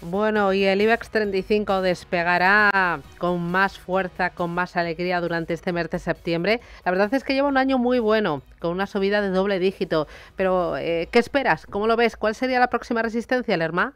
Bueno, y el IBEX 35 despegará con más fuerza, con más alegría durante este mes de septiembre. La verdad es que lleva un año muy bueno, con una subida de doble dígito. Pero, eh, ¿qué esperas? ¿Cómo lo ves? ¿Cuál sería la próxima resistencia, Lerma?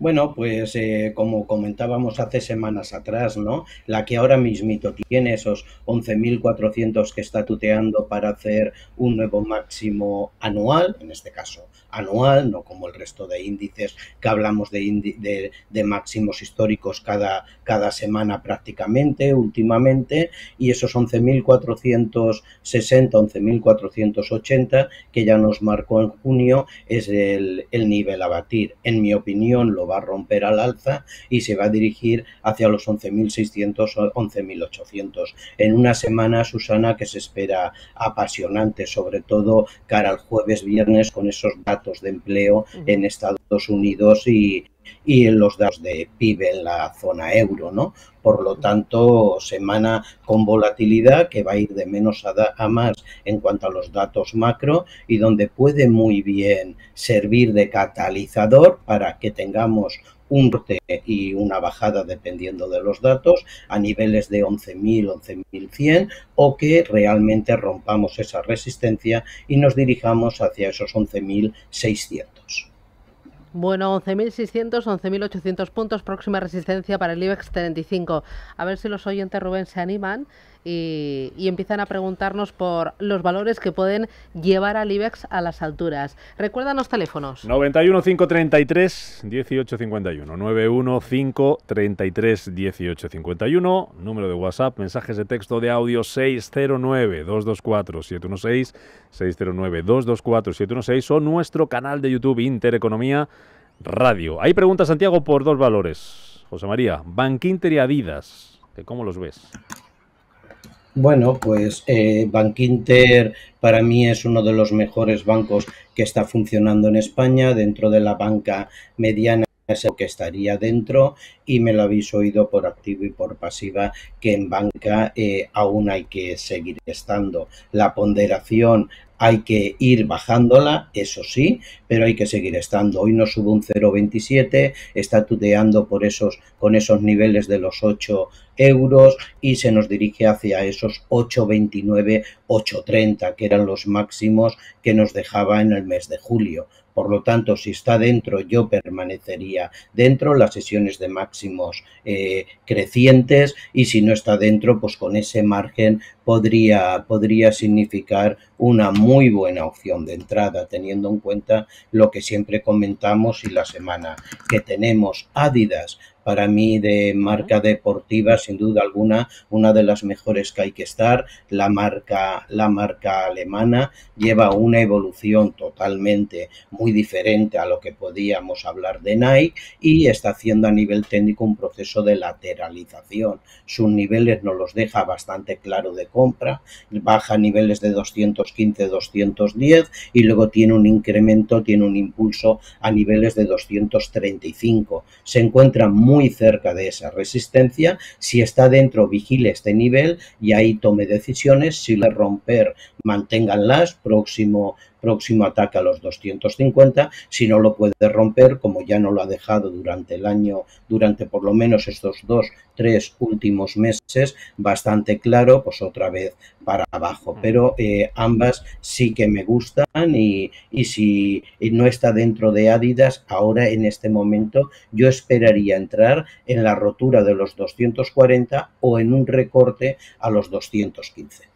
Bueno, pues eh, como comentábamos hace semanas atrás, ¿no? La que ahora mismito tiene esos 11.400 que está tuteando para hacer un nuevo máximo anual, en este caso anual, no como el resto de índices que hablamos de, de, máximos históricos cada, cada semana prácticamente, últimamente, y esos 11.460, 11.480 que ya nos marcó en junio es el, el nivel a batir. En mi opinión, lo va a romper al alza y se va a dirigir hacia los 11.600 o 11.800. En una semana, Susana, que se espera apasionante, sobre todo cara al jueves, viernes, con esos datos de empleo en Estados Unidos y, y en los datos de PIB en la zona euro, ¿no? Por lo tanto, semana con volatilidad que va a ir de menos a, más en cuanto a los datos macro y donde puede muy bien servir de catalizador para que tengamos un corte y una bajada dependiendo de los datos a niveles de 11.000, 11.100 o que realmente rompamos esa resistencia y nos dirijamos hacia esos 11.600. Bueno, 11.600, 11.800 puntos, próxima resistencia para el IBEX 35. A ver si los oyentes, Rubén, se animan y, empiezan a preguntarnos por los valores que pueden llevar al IBEX a las alturas. Recuerdan los teléfonos. 91 533 1851. 91 533 1851. Número de WhatsApp, mensajes de texto de audio 609 224 716 609 224 716 o nuestro canal de YouTube Intereconomía Radio. Hay preguntas, Santiago, por dos valores. José María, Bankinter y Adidas. ¿Cómo los ves? Bueno, pues eh, Bankinter para mí es uno de los mejores bancos que está funcionando en España dentro de la banca mediana es que estaría dentro y me lo habéis oído por activo y por pasiva que en banca eh, aún hay que seguir estando. La ponderación hay que ir bajándola, eso sí, pero hay que seguir estando. Hoy nos sube un 0,27, está tuteando por esos, con esos niveles de los 8 euros y se nos dirige hacia esos 8,29, 8,30, que eran los máximos que nos dejaba en el mes de julio. Por lo tanto, si está dentro, yo permanecería dentro, las sesiones de máximos eh, crecientes y si no está dentro, pues con ese margen podría, podría significar una muy buena opción de entrada, teniendo en cuenta lo que siempre comentamos y la semana que tenemos. Adidas para mí de marca deportiva, sin duda alguna, una de las mejores que hay que estar. La marca, la marca alemana lleva una evolución totalmente muy diferente a lo que podíamos hablar de Nike y está haciendo a nivel técnico un proceso de lateralización. Sus niveles nos los deja bastante claro de compra, baja niveles de 215, 210 y luego tiene un incremento, tiene un impulso a niveles de 235. Se encuentra muy muy cerca de esa resistencia. Si está dentro, vigile este nivel y ahí tome decisiones. Si le romper, manténganlas. Próximo próximo ataque a los 250, si no lo puede romper, como ya no lo ha dejado durante el año, durante por lo menos estos dos, tres últimos meses, bastante claro, pues otra vez para abajo. Pero eh, ambas sí que me gustan y, y si no está dentro de Adidas, ahora en este momento yo esperaría entrar en la rotura de los 240 o en un recorte a los 215.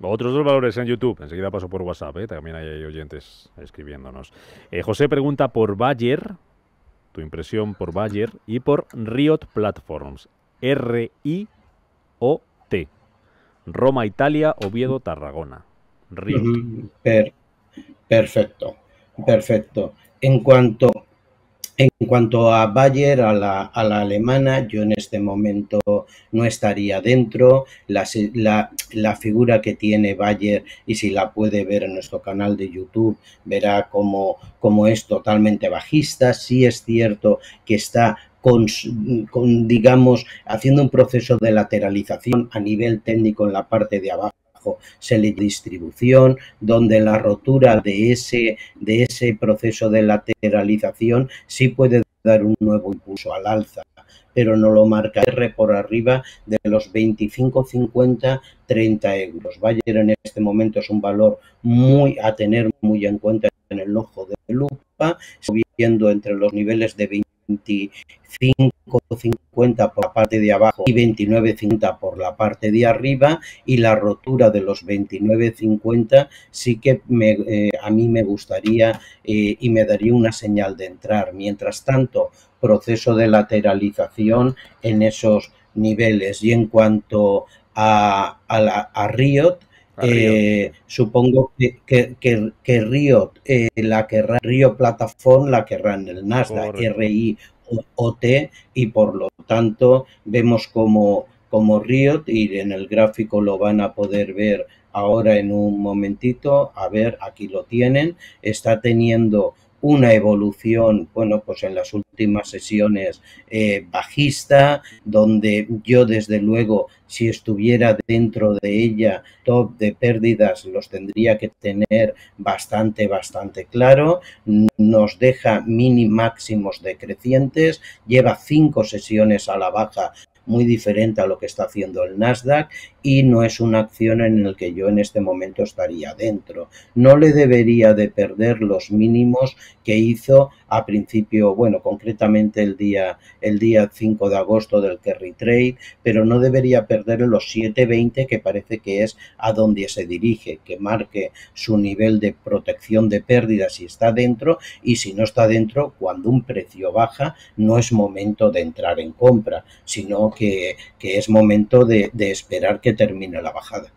Otros dos valores en YouTube. Enseguida paso por WhatsApp, ¿eh? también hay oyentes escribiéndonos. Eh, José pregunta por Bayer, tu impresión por Bayer, y por Riot Platforms. R-I-O-T. Roma, Italia, Oviedo, Tarragona. Riot. perfecto, perfecto. En cuanto en cuanto a Bayer, a la, alemana, yo en este momento no estaría dentro. La, la, figura que tiene Bayer, y si la puede ver en nuestro canal de YouTube, verá cómo, es totalmente bajista. Sí es cierto que está con, con, digamos, haciendo un proceso de lateralización a nivel técnico en la parte de abajo se le distribución, donde la rotura de ese, de ese proceso de lateralización sí puede dar un nuevo impulso al alza, pero no lo marca R por arriba de los 25, 50, 30 euros. Bayer en este momento es un valor muy a tener muy en cuenta en el ojo de lupa, subiendo entre los niveles de 25.50 por la parte de abajo y 29.50 por la parte de arriba y la rotura de los 29.50 sí que me, eh, a mí me gustaría eh, y me daría una señal de entrar. Mientras tanto, proceso de lateralización en esos niveles y en cuanto a, a, la, a Riot, eh, supongo que, que, que, que Riot eh, la querrá, Río Platform la querrá en el Nasdaq, RI o T, y por lo tanto vemos como, como Riot, y en el gráfico lo van a poder ver ahora en un momentito, a ver, aquí lo tienen, está teniendo una evolución, bueno, pues en las últimas sesiones eh, bajista, donde yo desde luego, si estuviera dentro de ella, top de pérdidas los tendría que tener bastante, bastante claro. Nos deja mini máximos decrecientes, lleva cinco sesiones a la baja muy diferente a lo que está haciendo el Nasdaq y no es una acción en la que yo en este momento estaría dentro. No le debería de perder los mínimos que hizo a principio, bueno, concretamente el día, el día 5 de agosto del Kerry Trade, pero no debería perder los 7.20 que parece que es a donde se dirige, que marque su nivel de protección de pérdidas si está dentro y si no está dentro, cuando un precio baja, no es momento de entrar en compra, sino que, que es momento de, de esperar que termine la bajada.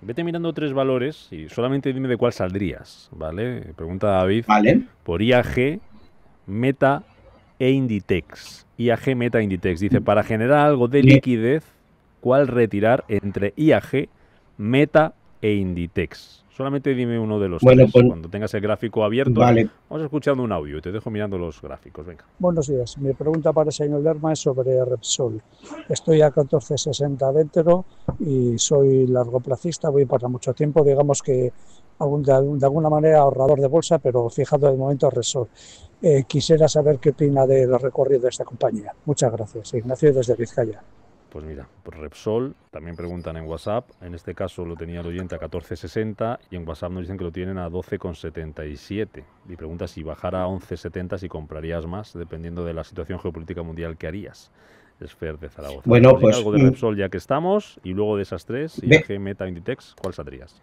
Vete mirando tres valores y solamente dime de cuál saldrías, ¿vale? Pregunta David. Vale. Por IAG, Meta e Inditex. IAG, Meta, Inditex. Dice, para generar algo de liquidez, ¿cuál retirar entre IAG, Meta e Inditex? Solamente dime uno de los Bueno, tres. pues- Cuando tengas el gráfico abierto, Vale, vamos escuchando un audio y te dejo mirando los gráficos. Venga. Buenos días. Mi pregunta para el señor Lerma es sobre Repsol. Estoy a 1460 dentro y soy largoplacista, voy para mucho tiempo, digamos que algún- de, algún- de alguna manera ahorrador de bolsa, pero fijado de momento a Repsol. Eh, quisiera saber qué opina del recorrido de esta compañía. Muchas gracias. Ignacio desde Vizcaya. Pues mira, por Repsol también preguntan en WhatsApp. En este caso lo tenía el oyente a 14.60 y en WhatsApp nos dicen que lo tienen a 12,77. Y pregunta si bajara a 11,70 si comprarías más, dependiendo de la situación geopolítica mundial que harías. Esfer de Zaragoza. Bueno, pues, algo de mm, Repsol ya que estamos y luego de esas tres, IAG, Meta, Inditex, ¿cuál saldrías?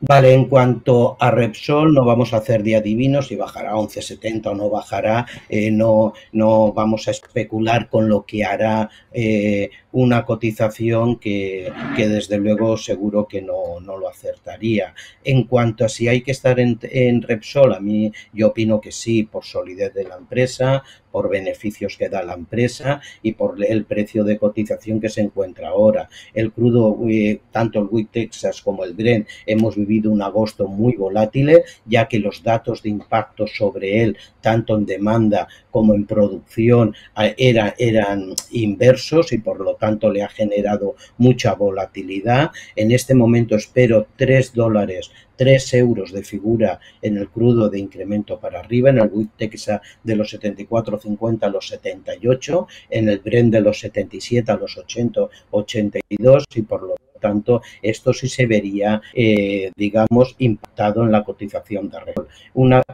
Vale, en cuanto a Repsol, no vamos a hacer día divino, si bajará a 11.70 o no bajará, eh, no, no vamos a especular con lo que hará eh, una cotización que, que desde luego seguro que no, no lo acertaría. En cuanto a si hay que estar en, en Repsol, a mí yo opino que sí, por solidez de la empresa, por beneficios que da la empresa y por el precio de cotización que se encuentra ahora. El crudo, eh, tanto el WIC Texas como el Brent, hemos vivido un agosto muy volátil, ya que los datos de impacto sobre él, tanto en demanda como en producción, era, eran inversos y por lo tanto le ha generado mucha volatilidad. En este momento espero 3 dólares 3 euros de figura en el crudo de incremento para arriba, en el WIC Texas de los 74,50 a los 78, en el Brent de los 77 a los 80, 82 y por lo tanto esto sí se vería, eh, digamos, impactado en la cotización de Repsol.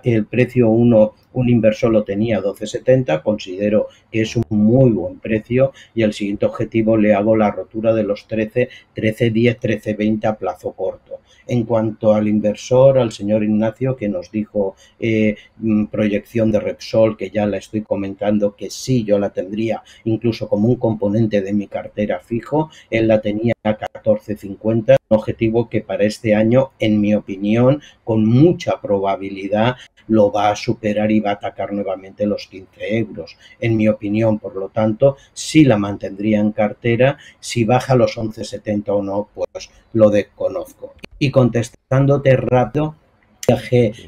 El precio uno, un inversor lo tenía a 12,70, considero que es un muy buen precio y el siguiente objetivo le hago la rotura de los 13, 13,10, 13,20 a plazo corto. En cuanto al inversor, al señor Ignacio, que nos dijo eh, mm, proyección de Repsol, que ya la estoy comentando, que sí, yo la tendría incluso como un componente de mi cartera fijo, él la tenía a 14.50, un objetivo que para este año, en mi opinión, con mucha probabilidad lo va a superar y va a atacar nuevamente los 15 euros. En mi opinión, por lo tanto, sí la mantendría en cartera. Si baja los 11.70 o no, pues lo desconozco. Y contestándote rápido,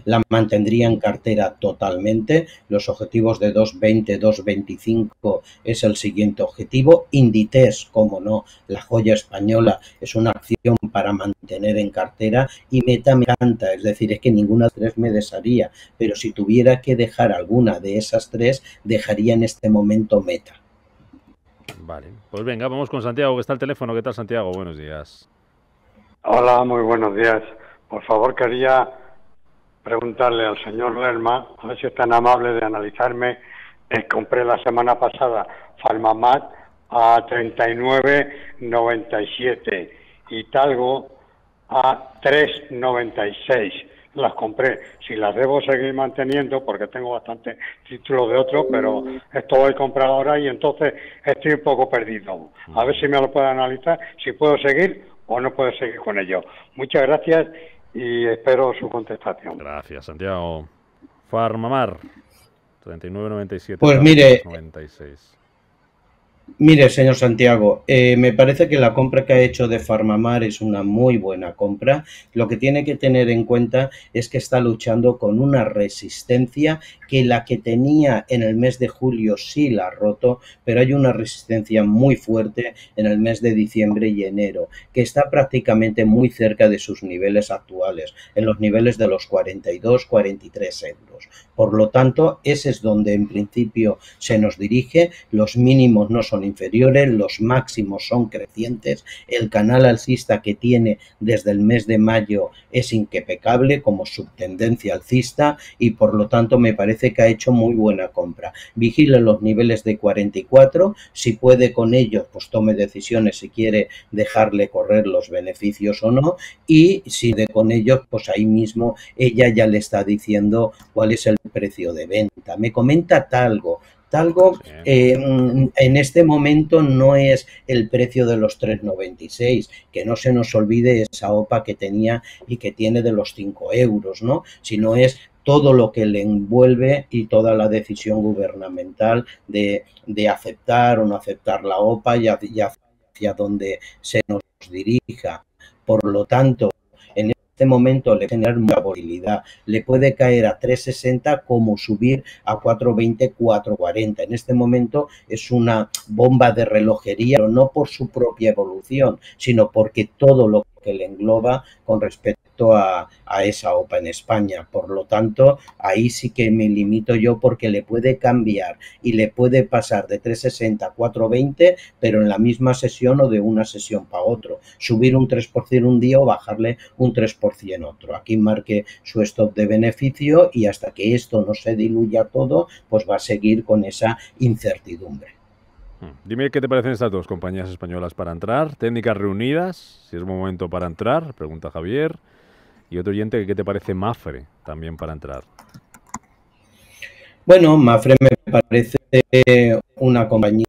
la mantendría en cartera totalmente. Los objetivos de 2.20, 2.25 es el siguiente objetivo. Inditex, como no, la joya española es una acción para mantener en cartera y Meta me encanta, es decir, es que ninguna de tres me desharía, pero si tuviera que dejar alguna de esas tres, dejaría en este momento Meta. Vale, pues venga, vamos con Santiago, que está el teléfono. ¿Qué tal, Santiago? Buenos días. Hola, muy buenos días. Por favor, quería preguntarle al señor Lerma, a ver si es tan amable de analizarme. Eh, compré la semana pasada Farmamat a 39.97 y Talgo a 3.96. Las compré. Si las debo seguir manteniendo, porque tengo bastante títulos de otros, pero esto voy a comprar ahora y entonces estoy un poco perdido. A ver si me lo puede analizar, si puedo seguir o no puedo seguir con ello. Muchas gracias y espero su contestación. Gracias, Santiago. Farmamar, 39.97. Pues mire, 96. Mire, señor Santiago, eh, me parece que la compra que ha hecho de Farmamar es una muy buena compra. Lo que tiene que tener en cuenta es que está luchando con una resistencia que la que tenía en el mes de julio sí la ha roto, pero hay una resistencia muy fuerte en el mes de diciembre y enero, que está prácticamente muy cerca de sus niveles actuales, en los niveles de los 42, 43 euros. Por lo tanto, ese es donde en principio se nos dirige, los mínimos no son inferiores, los máximos son crecientes, el canal alcista que tiene desde el mes de mayo es impecable como subtendencia alcista y por lo tanto me parece que ha hecho muy buena compra. Vigile los niveles de 44, si puede con ellos pues tome decisiones si quiere dejarle correr los beneficios o no y si de con ellos pues ahí mismo ella ya le está diciendo cuál es el precio de venta. Me comenta Talgo, Talgo eh, en este momento no es el precio de los 3,96, que no se nos olvide esa OPA que tenía y que tiene de los 5 euros, ¿no? Sino es todo lo que le envuelve y toda la decisión gubernamental de, aceptar o no aceptar la OPA y hacia, hacia donde se nos dirija. Por lo tanto, este momento le una volatilidad. Le puede caer a 360 como subir a 420, 440. En este momento es una bomba de relojería, pero no por su propia evolución, sino porque todo lo que le engloba con respecto a, esa OPA en España. Por lo tanto, ahí sí que me limito yo porque le puede cambiar y le puede pasar de 360 a 420, pero en la misma sesión o de una sesión para otro. Subir un 3% un día o bajarle un 3% otro. Aquí marque su stop de beneficio y hasta que esto no se diluya todo, pues va a seguir con esa incertidumbre. Hmm. Dime qué te parecen estas dos compañías españolas para entrar. Técnicas reunidas, si es momento para entrar, pregunta Javier. Y otro oyente, ¿qué te parece Mafre también para entrar? Bueno, Mafre me parece una compañía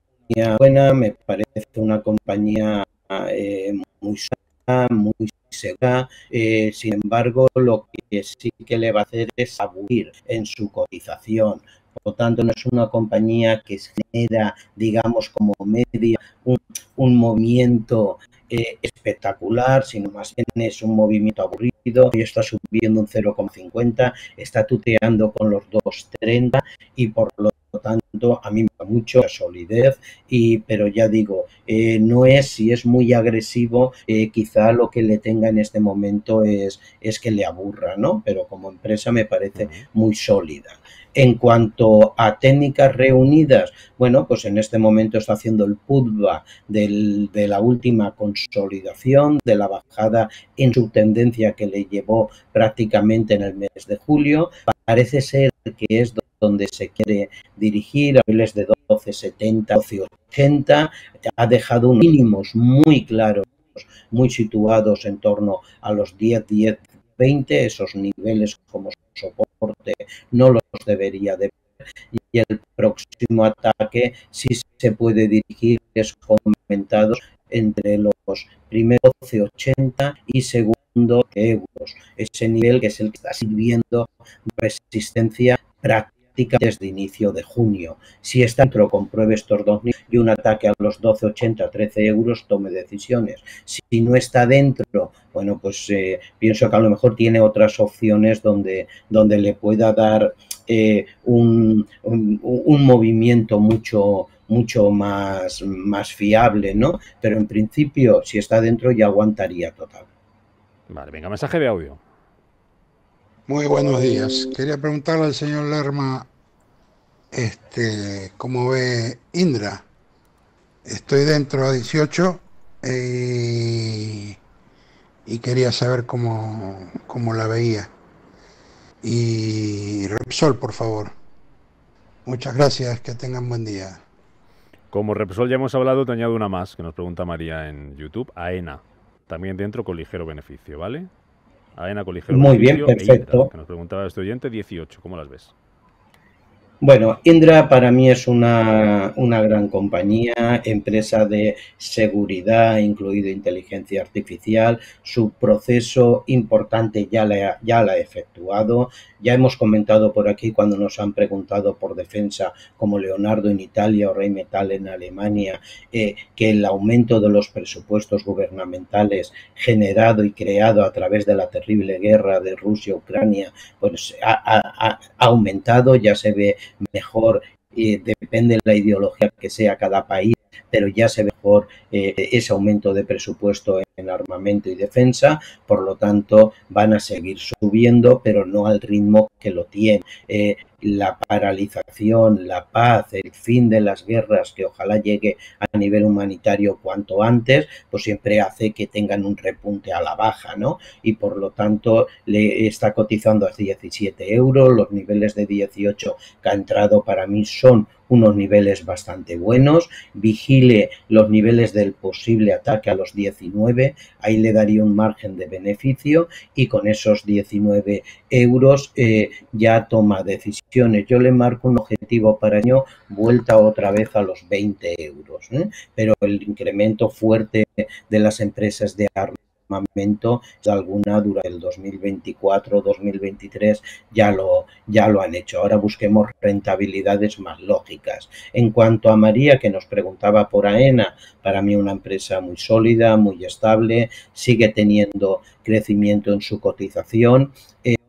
buena, me parece una compañía eh, muy sana, muy segura. Eh, sin embargo, lo que sí que le va a hacer es aburrir en su cotización. Por lo tanto, no es una compañía que genera, digamos, como media un, un movimiento eh, espectacular, sino más bien es un movimiento aburrido. Y está subiendo un 0,50, está tuteando con los 2,30 y por lo tanto a mí me da mucho la solidez y pero ya digo eh, no es si es muy agresivo eh, quizá lo que le tenga en este momento es es que le aburra no pero como empresa me parece muy sólida en cuanto a técnicas reunidas, bueno, pues en este momento está haciendo el putba de la última consolidación, de la bajada en su tendencia que le llevó prácticamente en el mes de julio. Parece ser que es donde se quiere dirigir, a niveles de 12,70, 12,80, ha dejado mínimos muy claros, muy situados en torno a los 10, 10, 20, esos niveles como soporte no los debería de ver y el próximo ataque sí se puede dirigir es comentados entre los primeros 12,80 y segundo euros. Ese nivel que es el que está sirviendo resistencia práctica desde inicio de junio. Si está dentro, compruebe estos dos y un ataque a los 12,80, 13 euros, tome decisiones. Si no está dentro, bueno, pues eh, pienso que a lo mejor tiene otras opciones donde, donde le pueda dar eh, un, un, movimiento mucho mucho más, más fiable, ¿no? Pero en principio, si está dentro, ya aguantaría total. Vale, venga, mensaje de audio. Muy buenos días. Quería preguntarle al señor Lerma, este, ¿cómo ve Indra? Estoy dentro a 18 eh, y quería saber cómo, cómo la veía. Y Repsol, por favor. Muchas gracias, que tengan buen día. Como Repsol ya hemos hablado, te añado una más que nos pregunta María en YouTube, AENA. También dentro con ligero beneficio, ¿vale? AENA con ligero Muy bien, perfecto. que nos preguntaba este oyente, 18, ¿cómo las ves? Bueno, Indra para mí es una, una, gran compañía, empresa de seguridad, incluido inteligencia artificial. Su proceso importante ya la, ya la ha efectuado. Ya hemos comentado por aquí cuando nos han preguntado por defensa como Leonardo en Italia o Rheinmetall en Alemania, eh, que el aumento de los presupuestos gubernamentales generado y creado a través de la terrible guerra de Rusia-Ucrania, pues ha aumentado, ya se ve mejor, eh, depende de la ideología que sea cada país, pero ya se ve mejor eh, ese aumento de presupuesto en armamento y defensa, por lo tanto van a seguir subiendo, pero no al ritmo que lo tienen. Eh, la paralización, la paz, el fin de las guerras, que ojalá llegue a nivel humanitario cuanto antes, pues siempre hace que tengan un repunte a la baja, ¿no? Y por lo tanto le está cotizando a 17 euros, los niveles de 18 que ha entrado para mí son unos niveles bastante buenos, vigile los niveles del posible ataque a los 19, ahí le daría un margen de beneficio y con esos 19 euros eh, ya toma decisiones. Yo le marco un objetivo para año vuelta otra vez a los 20 euros, ¿eh? pero el incremento fuerte de las empresas de armas armamento alguna durante el 2024-2023 ya lo, ya lo han hecho. Ahora busquemos rentabilidades más lógicas. En cuanto a María, que nos preguntaba por AENA, para mí una empresa muy sólida, muy estable, sigue teniendo crecimiento en su cotización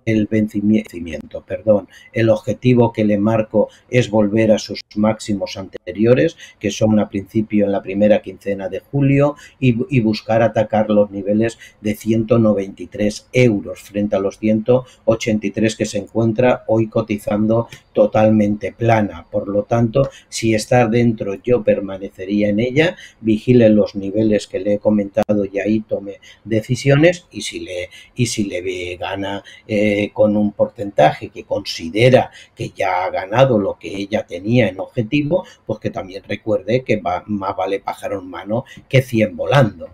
el vencimiento, perdón, el objetivo que le marco es volver a sus máximos anteriores, que son a principio en la primera quincena de julio, y, buscar atacar los niveles de 193 euros frente a los 183 que se encuentra hoy cotizando totalmente plana. Por lo tanto, si está dentro, yo permanecería en ella, vigile los niveles que le he comentado y ahí tome decisiones y si le, y si le gana eh, con un porcentaje que considera que ya ha ganado lo que ella tenía en objetivo, pues que también recuerde que va, más vale pájaro en mano que 100 volando.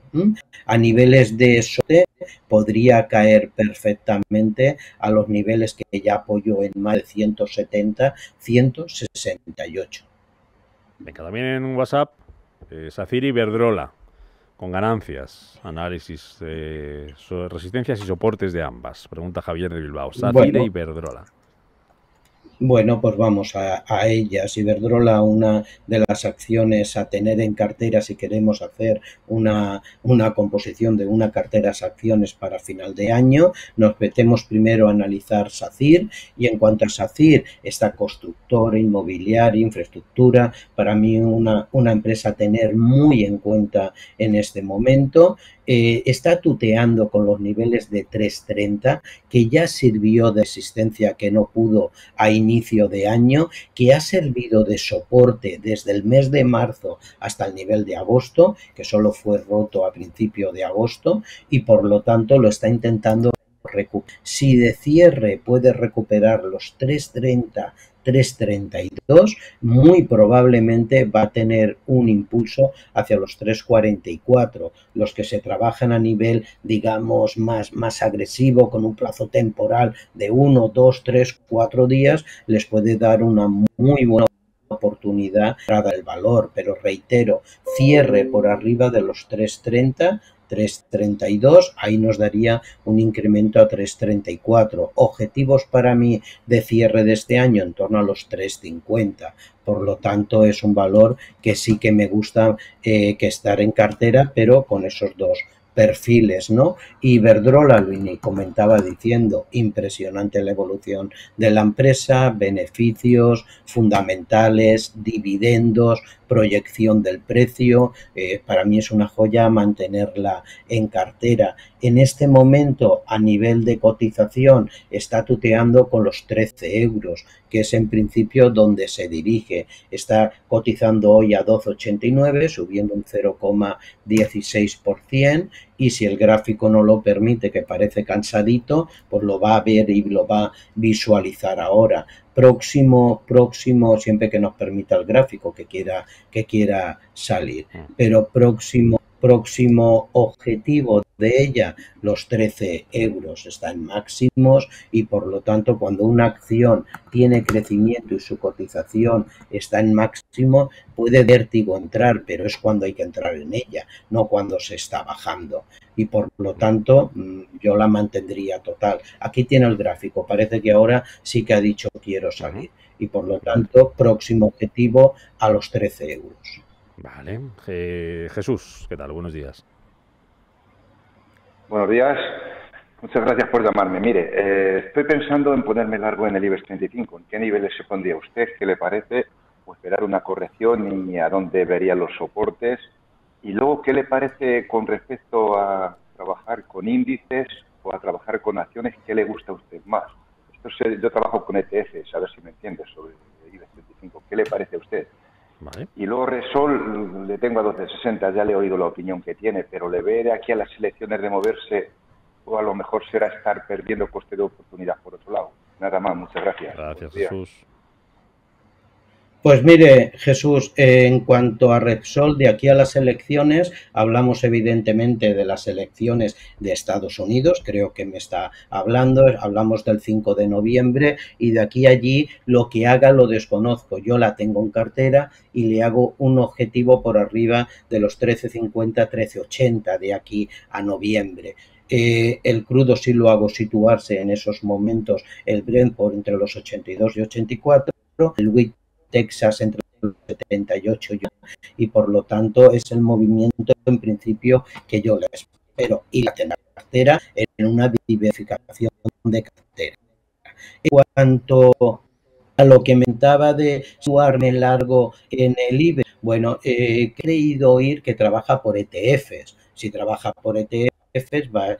A niveles de SOTE podría caer perfectamente a los niveles que ya apoyó en más de 170, 168. Venga, también en WhatsApp, eh, Safiri Verdrola con ganancias. Análisis de resistencias y soportes de ambas. Pregunta Javier de Bilbao. Safire y Verdrola. Bueno, pues vamos a, a, ellas. Iberdrola, una de las acciones a tener en cartera si queremos hacer una, una composición de una cartera de acciones para final de año. Nos metemos primero a analizar SACIR y en cuanto a SACIR, esta constructora, inmobiliaria, infraestructura, para mí una, una empresa a tener muy en cuenta en este momento. Eh, está tuteando con los niveles de 330, que ya sirvió de existencia que no pudo a inicio de año, que ha servido de soporte desde el mes de marzo hasta el nivel de agosto, que solo fue roto a principio de agosto, y por lo tanto lo está intentando si de cierre puede recuperar los 330 332, muy probablemente va a tener un impulso hacia los 344. Los que se trabajan a nivel, digamos, más, más agresivo, con un plazo temporal de 1, 2, 3, 4 días, les puede dar una muy buena oportunidad para el valor, pero reitero, cierre por arriba de los 330 3.32, ahí nos daría un incremento a 3.34. Objetivos para mí de cierre de este año en torno a los 3.50. Por lo tanto, es un valor que sí que me gusta eh, que estar en cartera, pero con esos dos perfiles, ¿no? Y Verdrola Luini comentaba diciendo, impresionante la evolución de la empresa, beneficios fundamentales, dividendos, proyección del precio. Eh, para mí es una joya mantenerla en cartera. En este momento, a nivel de cotización, está tuteando con los 13 euros, que es en principio donde se dirige. Está cotizando hoy a 12,89, subiendo un 0,16%, y si el gráfico no lo permite, que parece cansadito, pues lo va a ver y lo va a visualizar ahora próximo, próximo, siempre que nos permita el gráfico que quiera, que quiera salir, mm. pero próximo, próximo objetivo de ella, los 13 euros, está en máximos y por lo tanto cuando una acción tiene crecimiento y su cotización está en máximo, puede vértigo entrar, pero es cuando hay que entrar en ella, no cuando se está bajando. Y por lo tanto, mm, yo la mantendría total. Aquí tiene el gráfico, parece que ahora sí que ha dicho quiero salir. Y por lo tanto, próximo objetivo a los 13 euros. Vale. Jesús, ¿qué tal? Buenos días. Buenos días. Muchas gracias por llamarme. Mire, eh, estoy pensando en ponerme largo en el IBEX 35. ¿En qué niveles se pondría usted? ¿Qué le parece? O esperar una corrección y a dónde vería los soportes. Y luego, ¿qué le parece con respecto a trabajar con índices o a trabajar con acciones? ¿Qué le gusta a usted más? Esto yo trabajo con ETFs, a ver si me entiende sobre el IBEX 35. ¿Qué le parece a usted? Y luego Resol le tengo a 1260, ya le he oído la opinión que tiene, pero le ve de aquí a las elecciones de moverse o a lo mejor será estar perdiendo coste de oportunidad por otro lado. Nada más, muchas gracias. Gracias, Jesús. Pues mire, Jesús, en cuanto a Repsol, de aquí a las elecciones, hablamos evidentemente de las elecciones de Estados Unidos, creo que me está hablando, hablamos del 5 de noviembre y de aquí a allí lo que haga lo desconozco. Yo la tengo en cartera y le hago un objetivo por arriba de los 13.50, 13.80 de aquí a noviembre. Eh, el crudo sí lo hago situarse en esos momentos, el Brent por entre los 82 y 84, el WIT Texas entre los 78 y por lo tanto es el movimiento en principio que yo le espero y la cartera en una diversificación de cartera. En cuanto a lo que comentaba de suarme largo en el IBE, bueno, he creído oír que trabaja por ETFs. Si trabaja por ETFs va,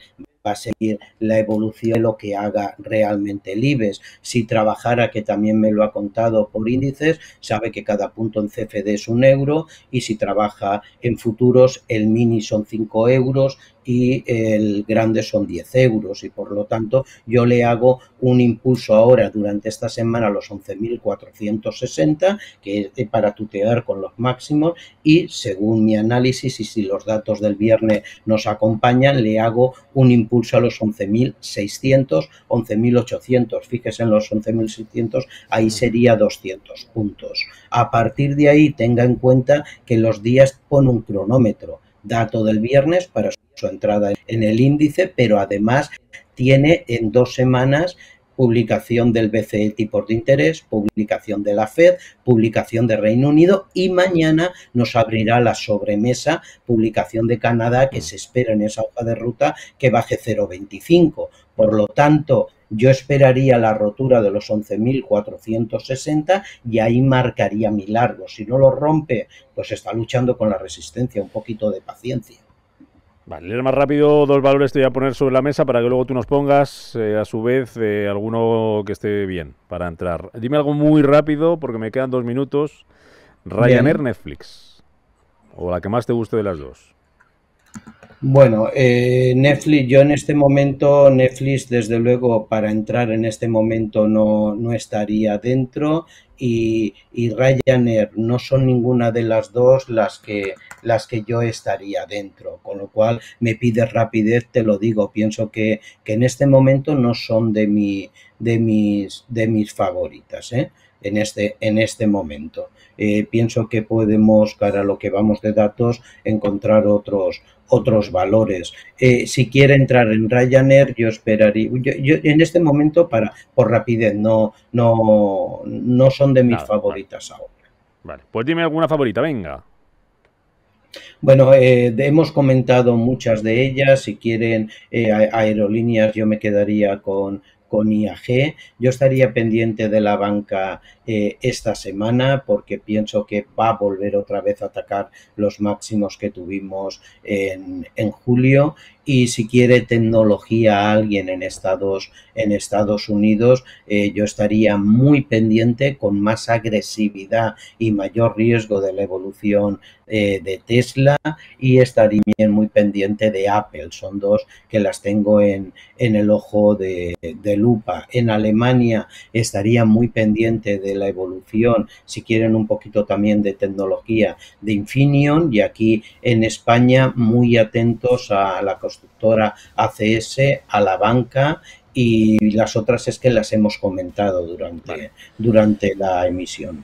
va a seguir la evolución de lo que haga realmente el. Si trabajara, que también me lo ha contado por índices, sabe que cada punto en CFD es un euro y si trabaja en futuros, el mini son 5 euros y el grande son 10 euros y por lo tanto yo le hago un impulso ahora durante esta semana a los 11.460 que es para tutear con los máximos y según mi análisis y si los datos del viernes nos acompañan le hago un impulso a los 11.600 11.800 fíjese en los 11.600 ahí sería 200 puntos. A partir de ahí tenga en cuenta que los días pone un cronómetro dato del viernes para su entrada en el índice, pero además tiene en dos semanas publicación del BCE tipos de interés, publicación de la Fed, publicación de Reino Unido y mañana nos abrirá la sobremesa, publicación de Canadá que se espera en esa hoja de ruta que baje 0,25. Por lo tanto, yo esperaría la rotura de los 11.460 y ahí marcaría mi largo. Si no lo rompe, pues está luchando con la resistencia, un poquito de paciencia. Vale, leer más rápido dos valores te voy a poner sobre la mesa para que luego tú nos pongas eh, a su vez eh, alguno que esté bien para entrar. Dime algo muy rápido porque me quedan dos minutos. Ryanair, Netflix. O la que más te guste de las dos. Bueno, eh, Netflix, yo en este momento, Netflix, desde luego, para entrar en este momento no, no estaría dentro y, y, Ryanair no son ninguna de las dos las que, las que yo estaría dentro, con lo cual me pide rapidez, te lo digo, pienso que, que en este momento no son de, mi, de, mis, de mis favoritas. ¿eh? en este, en este momento. Eh, pienso que podemos, cara a lo que vamos de datos, encontrar otros, otros valores. Eh, si quiere entrar en Ryanair, yo esperaría. Yo, en este momento, para por rapidez, no, no, no son de mis favoritas ahora. Vale, pues dime alguna favorita, venga. Bueno, eh, hemos comentado muchas de ellas. Si quieren aerolíneas, yo me quedaría con, con IAG. Yo estaría pendiente de la banca eh, esta semana porque pienso que va a volver otra vez a atacar los máximos que tuvimos en, en julio y si quiere tecnología alguien en Estados, en Estados Unidos, eh, yo estaría muy pendiente con más agresividad y mayor riesgo de la evolución eh, de Tesla y estaría muy pendiente de Apple. Son dos que las tengo en, en el ojo de, de, lupa. En Alemania estaría muy pendiente de la evolución, si quieren un poquito también de tecnología, de Infineon y aquí en España muy atentos a la constructora ACS, a la banca y las otras es que las hemos comentado durante, durante la emisión.